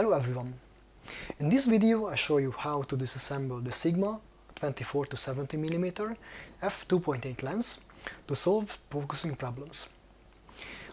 Hello everyone! In this video I show you how to disassemble the Sigma 24 to 70 mm f2.8 lens to solve focusing problems.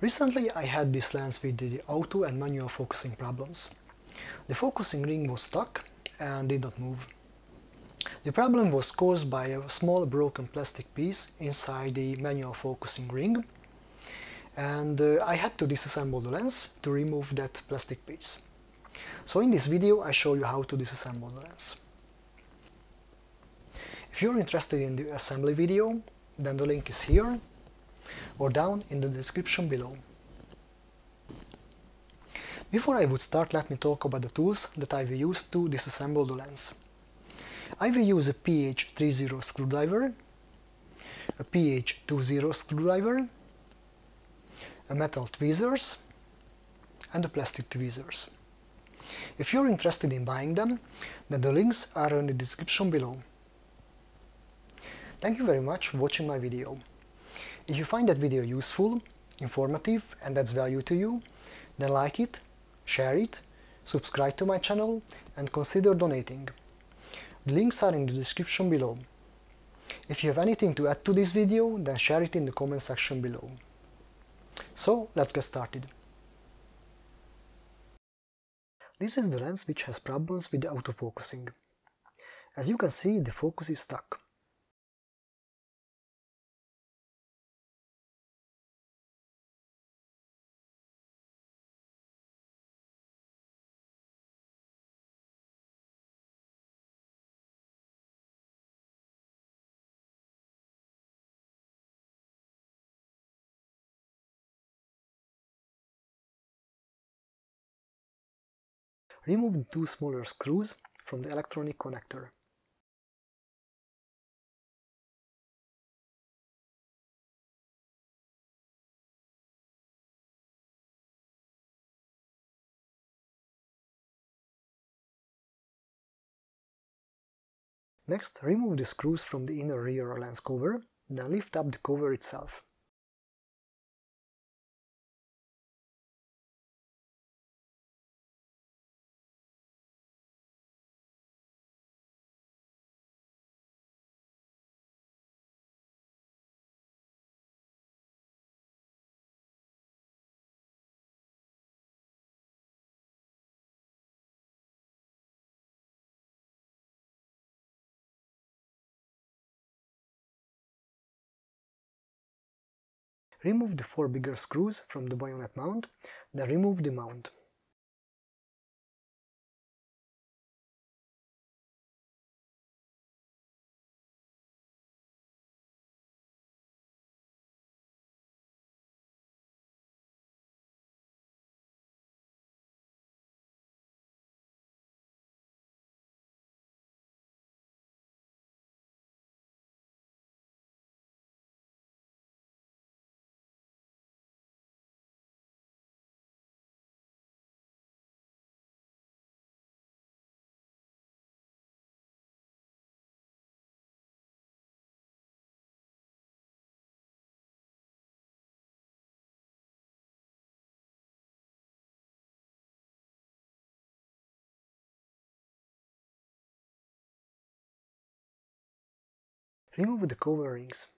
Recently I had this lens with the auto and manual focusing problems. The focusing ring was stuck and did not move. The problem was caused by a small broken plastic piece inside the manual focusing ring and uh, I had to disassemble the lens to remove that plastic piece. So in this video I show you how to disassemble the lens. If you're interested in the assembly video, then the link is here or down in the description below. Before I would start, let me talk about the tools that I will use to disassemble the lens. I will use a PH30 screwdriver, a PH20 screwdriver, a metal tweezers and a plastic tweezers. If you're interested in buying them, then the links are in the description below. Thank you very much for watching my video. If you find that video useful, informative and adds value to you, then like it, share it, subscribe to my channel and consider donating. The links are in the description below. If you have anything to add to this video, then share it in the comment section below. So, let's get started. This is the lens which has problems with the autofocusing. As you can see, the focus is stuck. Remove two smaller screws from the electronic connector. Next, remove the screws from the inner rear lens cover, then lift up the cover itself. Remove the four bigger screws from the bayonet mount, then remove the mount. Remove the cover rings.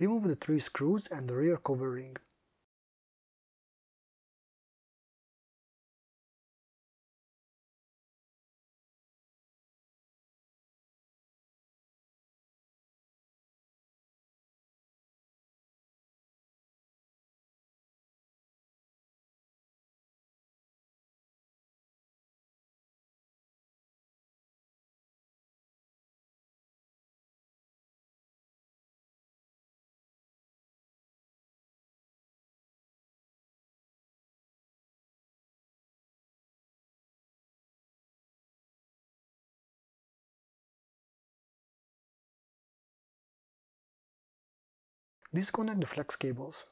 Remove the three screws and the rear cover ring. Disconnect the flex cables.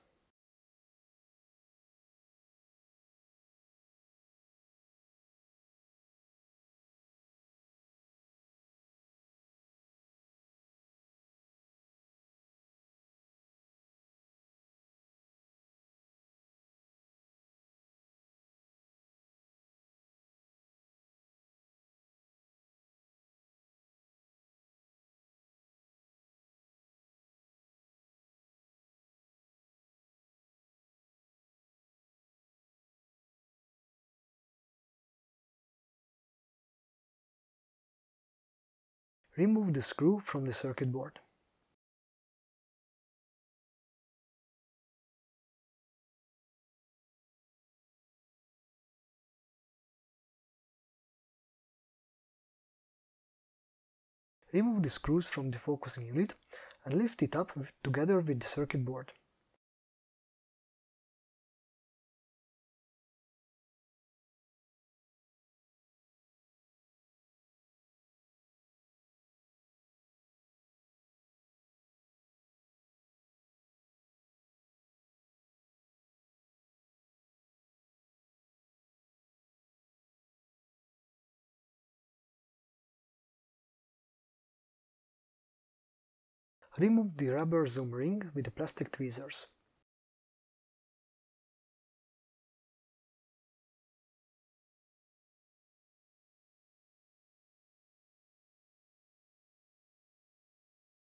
Remove the screw from the circuit board. Remove the screws from the focusing unit and lift it up together with the circuit board. Remove the rubber zoom ring with the plastic tweezers.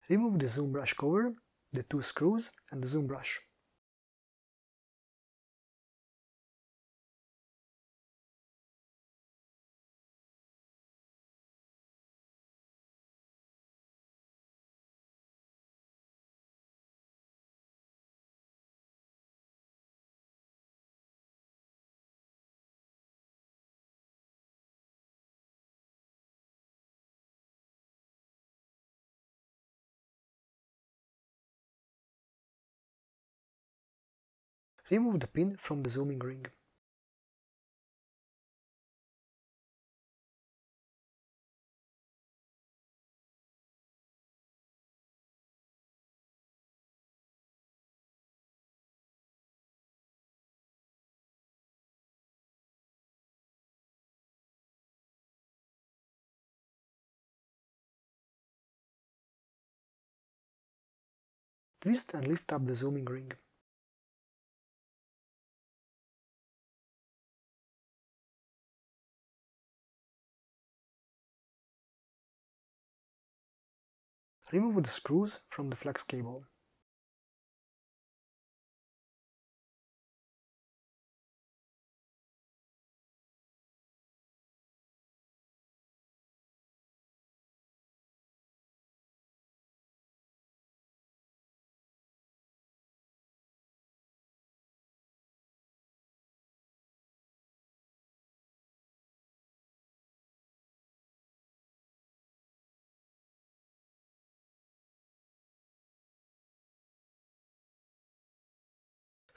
Remove the zoom brush cover, the two screws and the zoom brush. Remove the pin from the zooming ring. Twist and lift up the zooming ring. Remove the screws from the flex cable.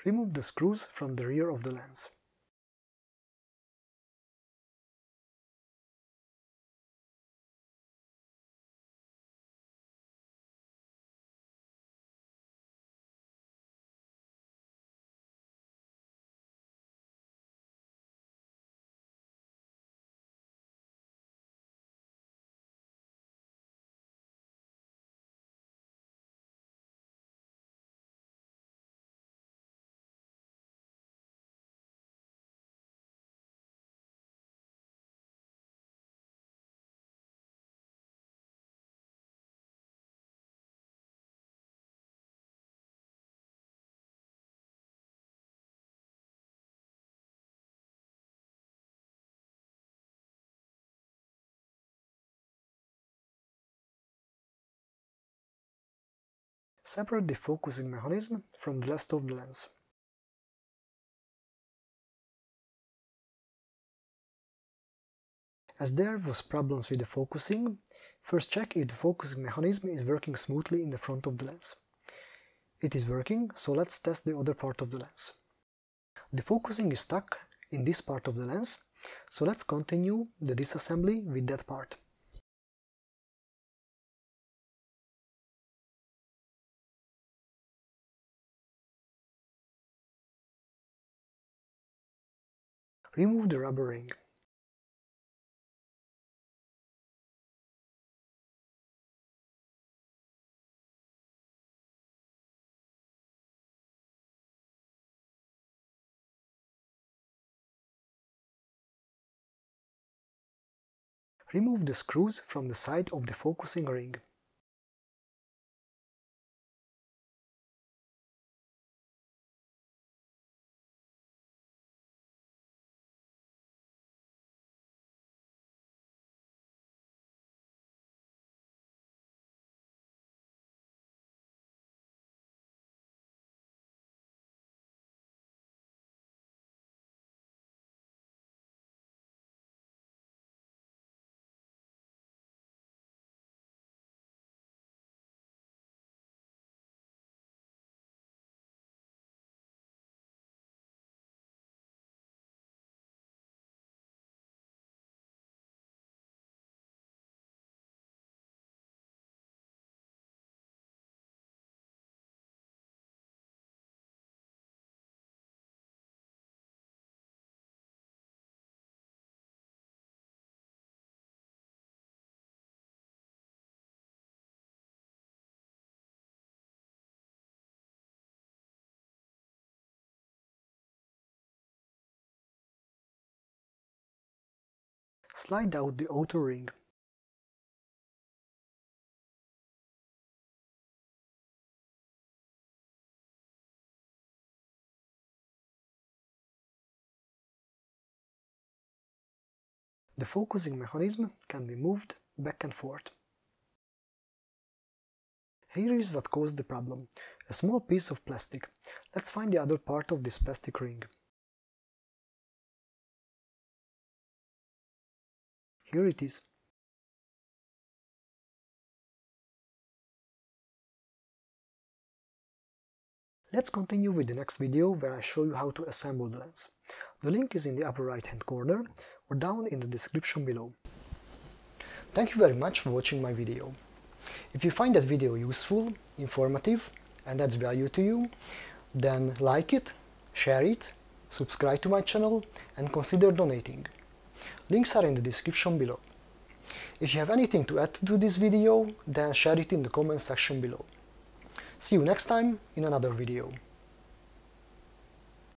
Remove the screws from the rear of the lens. Separate the focusing mechanism from the rest of the lens. As there was problems with the focusing, first check if the focusing mechanism is working smoothly in the front of the lens. It is working, so let's test the other part of the lens. The focusing is stuck in this part of the lens, so let's continue the disassembly with that part. Remove the rubber ring. Remove the screws from the side of the focusing ring. Slide out the outer ring. The focusing mechanism can be moved back and forth. Here is what caused the problem, a small piece of plastic. Let's find the other part of this plastic ring. Here it is. Let's continue with the next video where I show you how to assemble the lens. The link is in the upper right hand corner or down in the description below. Thank you very much for watching my video. If you find that video useful, informative and adds value to you, then like it, share it, subscribe to my channel and consider donating. Links are in the description below. If you have anything to add to this video, then share it in the comment section below. See you next time in another video.